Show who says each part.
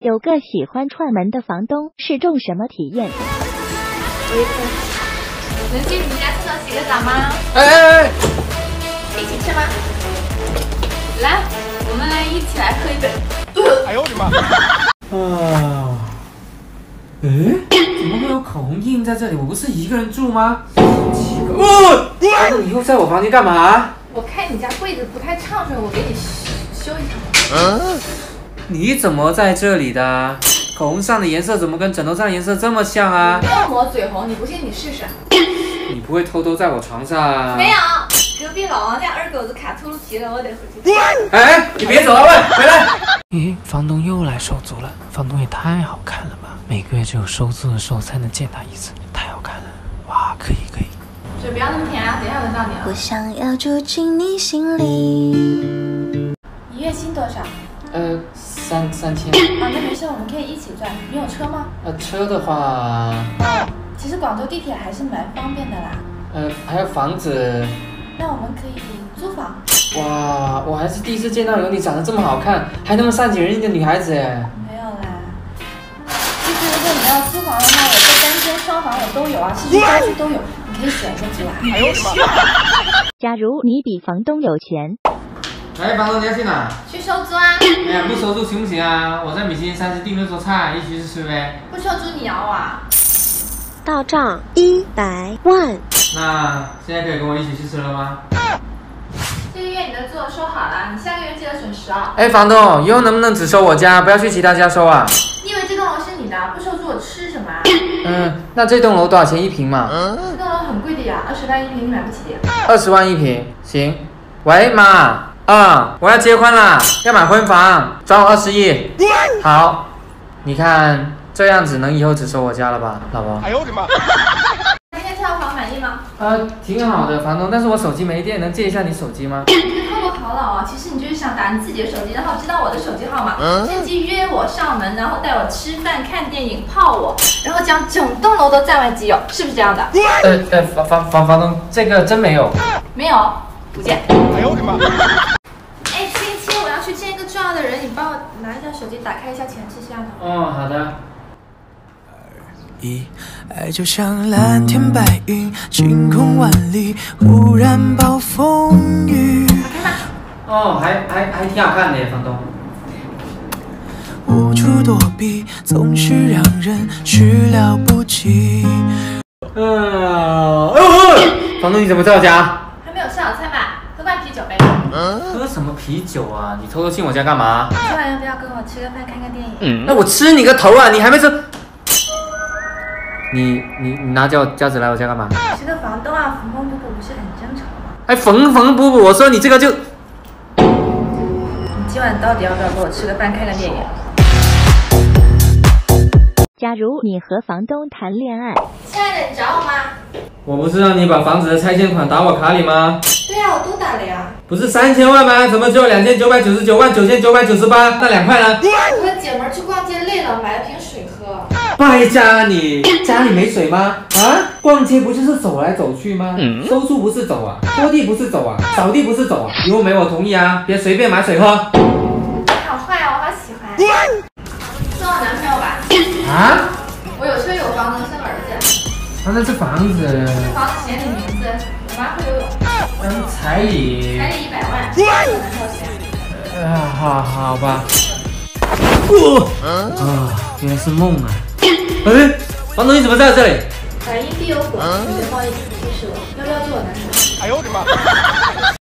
Speaker 1: 有个喜欢串门的房东是种什么体验？
Speaker 2: 能去你们家厕所洗个澡吗？
Speaker 3: 哎哎哎！
Speaker 2: 一起吃吗？来，我们来一起来喝一杯。
Speaker 3: 哎呦我的妈！啊，哎，怎么会有口红印在这里？我不是一个人住吗？奇怪，哦，你以后在我房间干嘛？
Speaker 2: 我看你家柜子不太畅顺，我给你修一下。
Speaker 3: 你怎么在这里的？口红上的颜色怎么跟枕头上的颜色这么像啊？
Speaker 2: 不要抹嘴红，你不信你试试。
Speaker 3: 你不会偷偷在我床上？
Speaker 2: 没有，隔壁老王家二狗子卡秃噜皮了，我得回去。
Speaker 3: 哎，你别走了，喂，回来！咦，房东又来收租了。房东也太好看了吧！每个月只有收租的时候才能见他一次，太好看了。哇，可以可以。
Speaker 2: 嘴不要那么甜啊，等一下轮到你了。
Speaker 4: 我想要住进你心里。
Speaker 2: 你月薪多少？
Speaker 3: 呃，三三千。
Speaker 2: 啊，那没事，我们可以一起赚。你有车吗？
Speaker 3: 呃，车的话，
Speaker 2: 其实广州地铁还是蛮方便的啦。
Speaker 3: 呃，还有房子。
Speaker 2: 那我们可以租房。
Speaker 3: 哇，我还是第一次见到有你长得这么好看，还那么善解人意的女孩子哎。
Speaker 2: 没有啦。其实如果你要租房的话，我这单间、双房我都有啊，市区、郊区都有，你可以选一个租啊。
Speaker 3: 哎呦我的妈！
Speaker 1: 假如你比房东有钱，
Speaker 3: 哎，房东你要去哪？
Speaker 2: 去收租啊！
Speaker 3: 哎呀，不收租行不行啊？我在米其林三星订了桌菜，一起去吃呗。
Speaker 2: 不收租你咬我啊！
Speaker 4: 到账一百万。
Speaker 3: 那现在可以跟我一起去吃了吗？
Speaker 2: 这个月你的租我收好了，你下个月记得准时哦。
Speaker 3: 哎，房东，以后能不能只收我家，不要去其他家收啊？
Speaker 2: 你以为这栋楼是你的，不收租我吃什么啊？
Speaker 3: 嗯，那这栋楼多少钱一平嘛？
Speaker 2: 嗯这栋楼很贵的呀，二十万一平，你买不起的。
Speaker 3: 二十万一平，行。喂，妈，啊、我要结婚啦，要买婚房，转我二十亿。好，你看这样子能以后只收我家了吧，老婆？
Speaker 5: 哎呦我的妈！
Speaker 2: 今天跳房满意吗？
Speaker 3: 呃，挺好的，房东，但是我手机没电，能借一下你手机吗？
Speaker 2: 你这套路好老啊！其实你就是想打你自己的手机，然后知道我的手机号码，趁机约我上门，然后带我吃饭、看电影、泡我，然后将整栋楼都占为己有，是不是这样的？
Speaker 3: 呃呃，房房房房东，这个真没有。
Speaker 2: 没有，不见。
Speaker 5: 哎呦我的妈！
Speaker 2: 哎，星期我要去见一个重要的人，你帮我拿一下手机，打开一下前置摄像头。
Speaker 3: 哦，好的。
Speaker 6: 一爱就像蓝天白云，晴空万里，忽然暴风雨。
Speaker 2: 打开吧。
Speaker 3: 哦，还还还挺好看的耶，房东。
Speaker 6: 无处躲避，总是让人始料不及。
Speaker 3: 嗯，哦，哦房东你怎么在我家？
Speaker 2: 还没有吃早餐吧？喝罐啤酒呗。
Speaker 3: 喝什么啤酒啊？你偷偷进我家干嘛？
Speaker 2: 今晚要不要跟我吃个饭，看个电影？
Speaker 3: 嗯那我吃你个头啊！你还没吃？你你你拿胶夹子来我家干嘛？
Speaker 2: 你是个房东啊，缝缝补补不是很正常吗？
Speaker 3: 还缝缝补补？我说你这个就
Speaker 2: 你今晚到底要不要跟我吃个饭，看个电影？
Speaker 1: 假如你和房东谈恋爱，
Speaker 2: 亲爱的，你找我吗？
Speaker 3: 我不是让你把房子的拆迁款打我卡里吗？
Speaker 2: 对呀、我都打了呀。
Speaker 3: 不是三千万吗？怎么只有两千九百九十九万九千九百九十八？那两块呢？
Speaker 2: 我和姐们儿去逛街累了，买了瓶水喝。
Speaker 3: 败家你家里没水吗？啊，逛街不就是走来走去吗？收租不是走啊，拖地不是走啊，扫地不是走啊。以后没我同意啊，别随便买水喝。
Speaker 2: 你好坏啊，我好喜欢。做我男朋友吧。
Speaker 3: 啊？
Speaker 2: 我有车有房，能生儿子。
Speaker 3: 啊，那这房子，这
Speaker 2: 房子写你名字，我妈会游泳，
Speaker 3: 嗯，彩礼，
Speaker 2: 彩礼一百万，做我男朋友先。
Speaker 3: 啊，好好吧。哦，啊，原来是梦啊。哎，房东你怎么在这里？
Speaker 2: 反因必有果，你的贸易不是我，要不要做我男朋友？
Speaker 5: 哎呦我的妈！